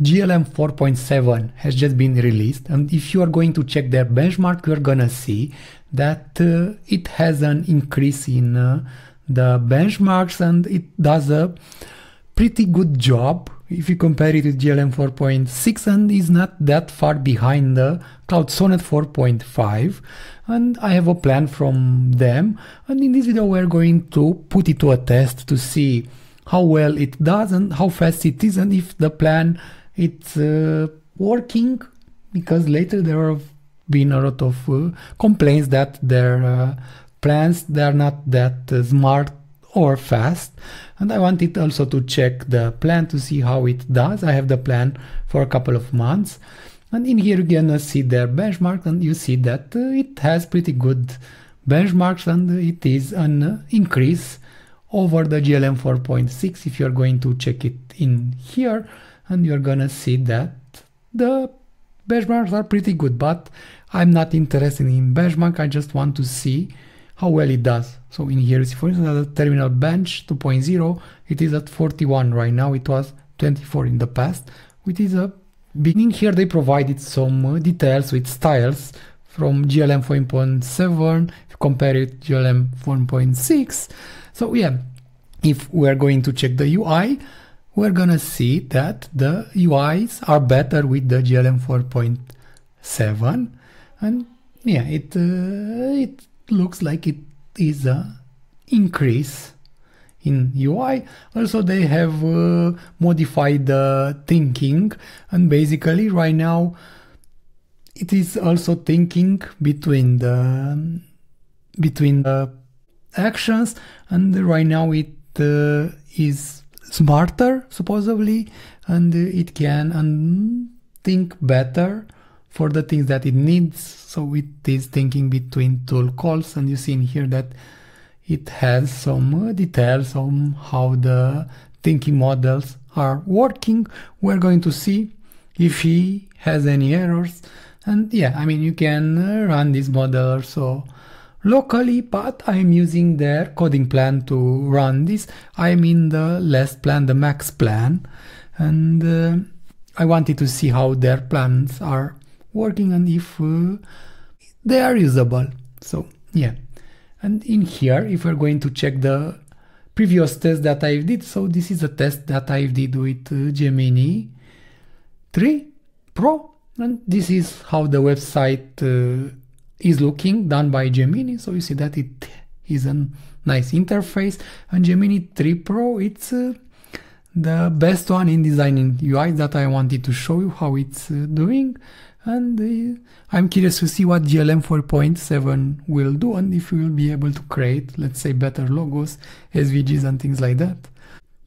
GLM 4.7 has just been released and if you are going to check their benchmark you're gonna see that uh, it has an increase in uh, the benchmarks and it does a pretty good job if you compare it with GLM 4.6 and is not that far behind the Claude Sonnet 4.5 and I have a plan from them. And in this video we're going to put it to a test to see how well it does and how fast it is and if the plan it's uh, working because later there have been a lot of uh, complaints that their uh, plans they are not that uh, smart or fast. And I wanted also to check the plan to see how it does. I have the plan for a couple of months. And in here you're gonna see their benchmark and you see that it has pretty good benchmarks and it is an increase over the GLM 4.6 if you're going to check it in here and you're gonna see that the benchmarks are pretty good but I'm not interested in benchmark. I just want to see how well it does. So in here for instance the terminal bench 2.0 it is at 41 right now. It was 24 in the past which is a beginning. Here they provided some uh, details with styles from GLM 4.7 if you compare it GLM 4.6 so yeah if we're going to check the UI we're gonna see that the UIs are better with the GLM 4.7 and yeah it uh, it looks like it is a increase in UI also they have uh, modified the thinking. And basically right now it is also thinking between the between the actions. And right now it uh, is smarter supposedly and it can and think better for the things that it needs. So it is thinking between tool calls and you see in here that it has some details on how the thinking models are working. We're going to see if he has any errors. And yeah i mean you can uh, run this model so locally, but I'm using their coding plan to run this. I'm in the less plan, the max plan, and uh, I wanted to see how their plans are working and if uh, they are usable. So yeah, and in here, if we're going to check the previous test that I did, so this is a test that I did with uh, Gemini 3 Pro, and this is how the website uh, is looking done by Gemini. So you see that it is a nice interface. And Gemini 3 Pro, it's uh, the best one in designing UI that I wanted to show you how it's uh, doing. And uh, I'm curious to see what GLM 4.7 will do and if we will be able to create, let's say, better logos, SVGs and things like that.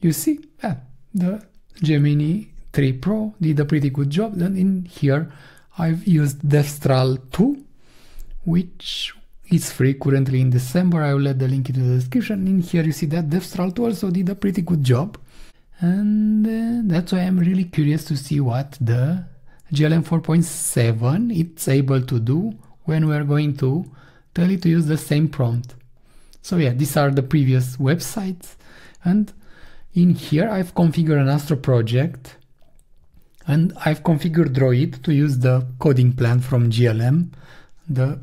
You see, yeah, the Gemini 3 Pro did a pretty good job. Then in here, I've used Devstral 2 which is free currently in December. I will let the link into the description. In here you see that Devstral 2 also did a pretty good job. And uh, that's why I'm really curious to see what the GLM 4.7 it's able to do when we're going to tell it to use the same prompt. So yeah, these are the previous websites. And in here I've configured an Astro project and I've configured Droid to use the coding plan from GLM, the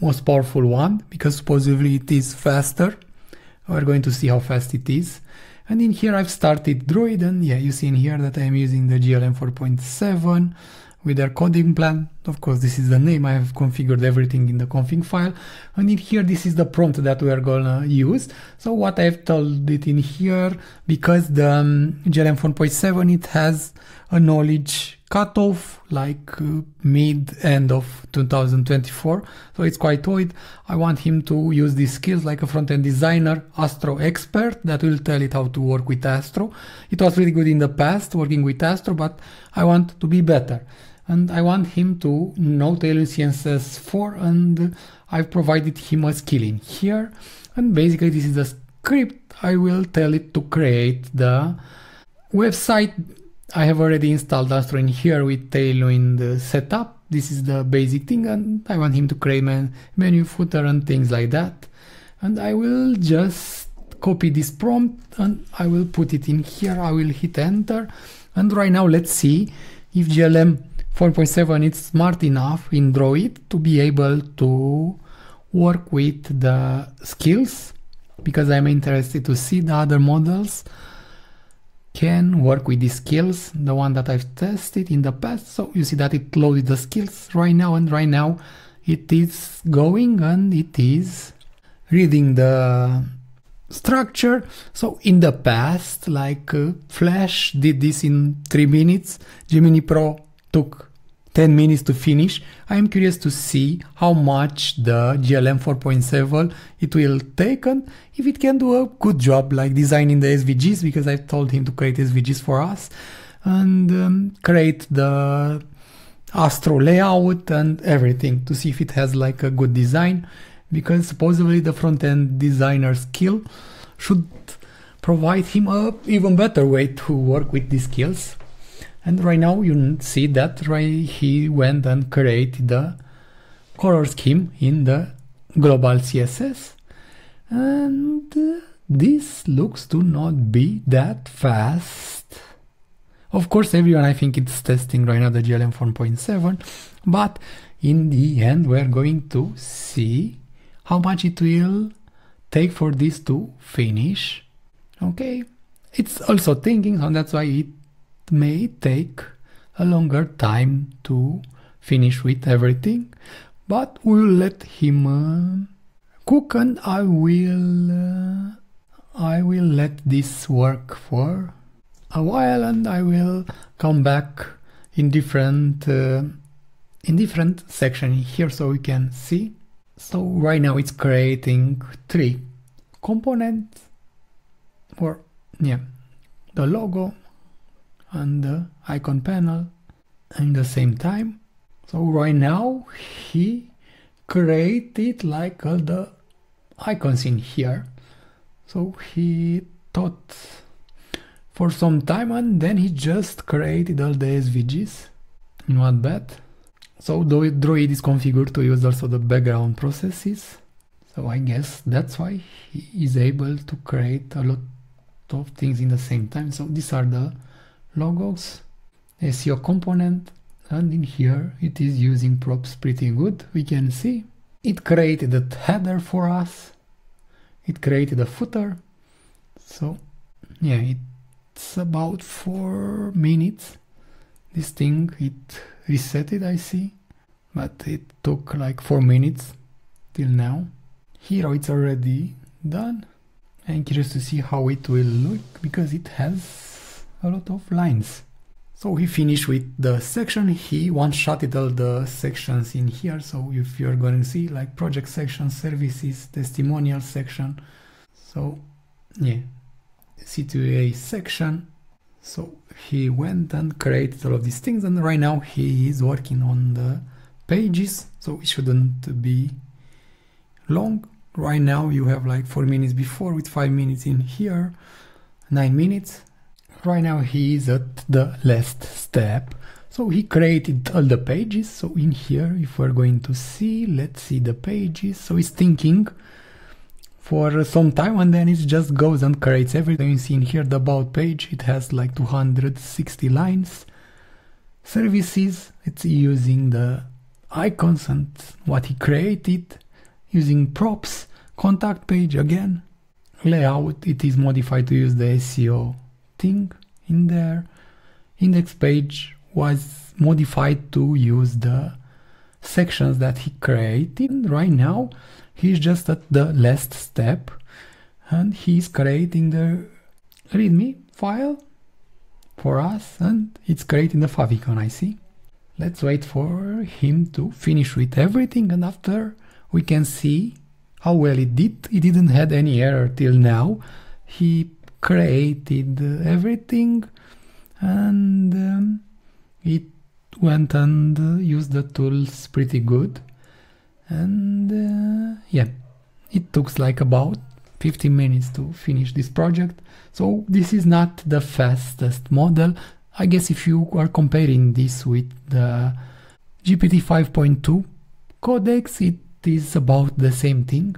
most powerful one because supposedly it is faster. We're going to see how fast it is. And in here I've started Droid and yeah, you see in here that I'm using the GLM 4.7 with their coding plan. Of course, this is the name. I have configured everything in the config file. And in here, this is the prompt that we are gonna use. So what I've told it in here, because the um, GLM 4.7, it has a knowledge cutoff like uh, mid end of 2024 so it's quite old i want him to use these skills like a front-end designer astro expert that will tell it how to work with astro. It was really good in the past working with astro but i want to be better. And i want him to know tailwind css 4 and i've provided him a skill in here. And basically this is a script i will tell it to create the website I have already installed Astro in here with Tailwind setup. This is the basic thing and I want him to create man menu footer and things like that. And I will just copy this prompt and I will put it in here. I will hit enter And right now let's see if GLM 4.7 is smart enough in Droid to be able to work with the skills because I'm interested to see the other models can work with these skills, the one that I've tested in the past. So you see that it loaded the skills right now and right now it is going and it is reading the structure. So in the past, like uh, Flash did this in three minutes, Gemini Pro took 10 minutes to finish. I am curious to see how much the GLM 4.7 it will take and if it can do a good job like designing the SVGs because I told him to create SVGs for us and um, create the Astro layout and everything to see if it has like a good design because supposedly the front-end designer skill should provide him a even better way to work with these skills and right now you see that right he went and created the color scheme in the global css and this looks to not be that fast. Of course everyone i think it's testing right now the glm 4.7 but in the end we're going to see how much it will take for this to finish. Okay it's also thinking and that's why it may take a longer time to finish with everything but we'll let him uh, cook and I will uh, I will let this work for a while and I will come back in different uh, in different section here so we can see. So right now it's creating three components for yeah the logo and the icon panel. In the same time so right now he created like all the icons in here. So he thought for some time and then he just created all the SVGs not bad so the Droid is configured to use also the background processes. So I guess that's why he is able to create a lot of things in the same time. So these are the logos SEO component. And in here it is using props pretty good. We can see it created a header for us. It created a footer. So yeah it's about four minutes. This thing it reset it I see. But it took like four minutes till now. Here it's already done. I'm curious to see how it will look because it has a lot of lines. So he finished with the section. He one-shotted all the sections in here. So if you're going to see like project section services testimonial section. So yeah CTA section. So he went and created all of these things and right now he is working on the pages. So it shouldn't be long. Right now you have like four minutes before with five minutes in here nine minutes right now he is at the last step. So he created all the pages. So in here if we're going to see let's see the pages. So he's thinking for some time and then it just goes and creates everything. You see in here the about page it has like 260 lines. Services it's using the icons and what he created. Using props contact page again. Layout it is modified to use the SEO thing in there index page was modified to use the sections that he created right now he's just at the last step and he's creating the readme file for us and it's creating the favicon I see let's wait for him to finish with everything and after we can see how well it did. It didn't had any error till now. He created everything and um, it went and used the tools pretty good. And uh, yeah it took like about 15 minutes to finish this project. So this is not the fastest model. I guess if you are comparing this with the gpt 5.2 codex it is about the same thing.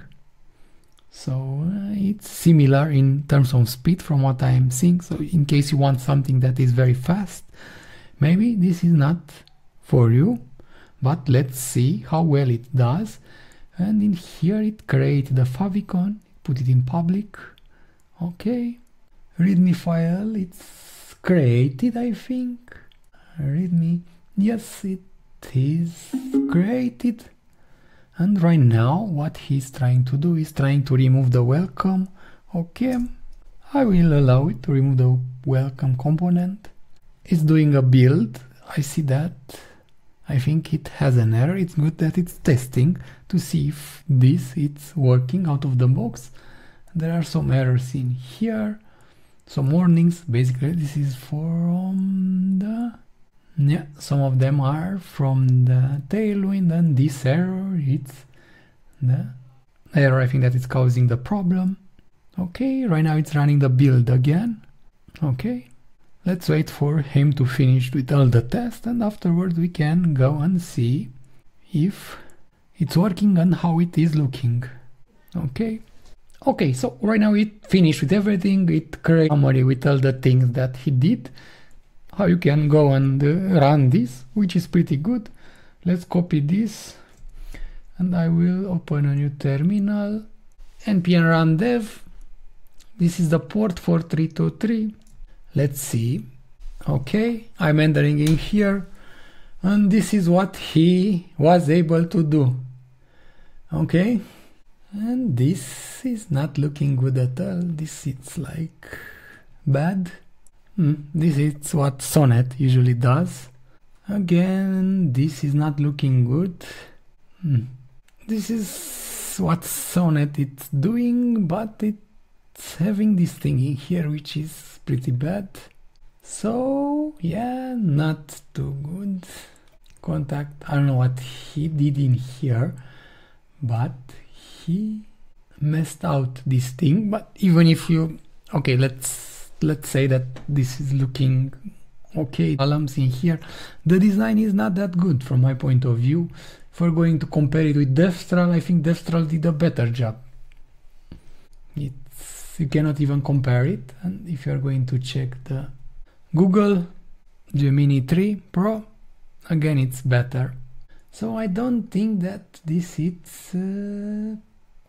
So uh, it's similar in terms of speed from what I am seeing. So in case you want something that is very fast, maybe this is not for you, but let's see how well it does. And in here it created the favicon, put it in public. Okay, readme file, it's created I think. Readme, yes it is created and right now what he's trying to do is trying to remove the welcome okay? I will allow it to remove the welcome component. It's doing a build. I see that. I think it has an error. It's good that it's testing to see if this it's working out of the box. There are some errors in here. Some warnings. Basically this is from yeah, some of them are from the tailwind and this error, it's the error I think that is causing the problem. Okay, right now it's running the build again. Okay, let's wait for him to finish with all the tests and afterwards we can go and see if it's working and how it is looking. Okay. Okay, so right now it finished with everything, it created summary with all the things that he did how you can go and uh, run this which is pretty good. Let's copy this and I will open a new terminal. Npm run dev. This is the port for 323 let's see. Okay I'm entering in here and this is what he was able to do. Okay and this is not looking good at all. This is like bad Mm, this is what Sonnet usually does. Again, this is not looking good. Mm. This is what Sonnet is doing, but it's having this thing in here which is pretty bad. So, yeah, not too good. Contact, I don't know what he did in here, but he messed out this thing. But even if you, okay, let's let's say that this is looking okay columns in here. The design is not that good from my point of view. If we're going to compare it with Devstral I think Devstral did a better job. It's you cannot even compare it. And if you're going to check the Google Gemini 3 Pro again it's better. So I don't think that this is uh,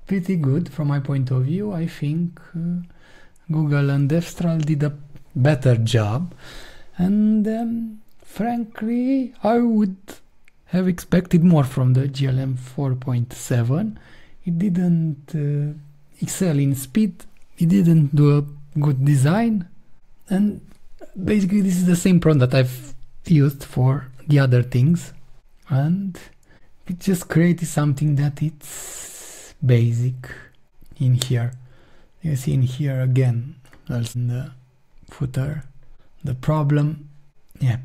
pretty good from my point of view. I think uh, Google and Devstral did a better job. And um, frankly, I would have expected more from the GLM 4.7. It didn't uh, excel in speed, it didn't do a good design, and basically, this is the same that I've used for the other things, and it just created something that it's basic in here you see in here again also in the footer the problem. Yeah.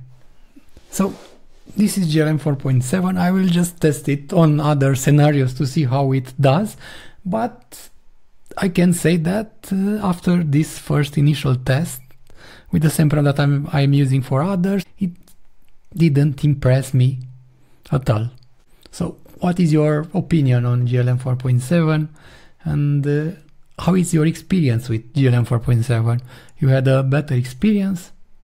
So this is GLM 4.7 I will just test it on other scenarios to see how it does. But I can say that uh, after this first initial test with the program that I'm, I'm using for others it didn't impress me at all. So what is your opinion on GLM 4.7 and uh, how is your experience with GLM 4.7? You had a better experience?